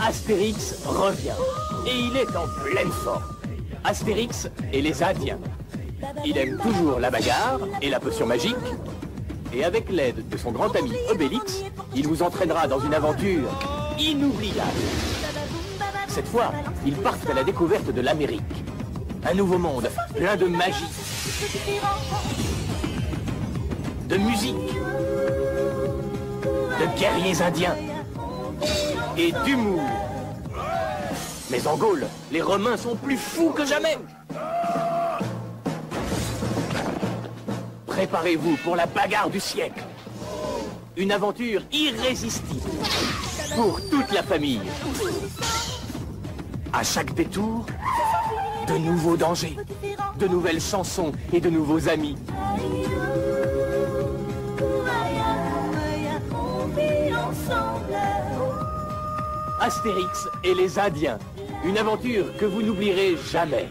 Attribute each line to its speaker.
Speaker 1: Astérix revient. Et il est en pleine forme. Astérix et les Indiens. Il aime toujours la bagarre et la potion magique. Et avec l'aide de son grand ami Obélix, il vous entraînera dans une aventure inoubliable. Cette fois, ils partent à la découverte de l'Amérique. Un nouveau monde, plein de magie, de musique, de guerriers indiens et d'humour. Mais en Gaule, les Romains sont plus fous que jamais. Préparez-vous pour la bagarre du siècle. Une aventure irrésistible pour toute la famille. À chaque détour, de nouveaux dangers, de nouvelles chansons et de nouveaux amis. Astérix et les Indiens. Une aventure que vous n'oublierez jamais.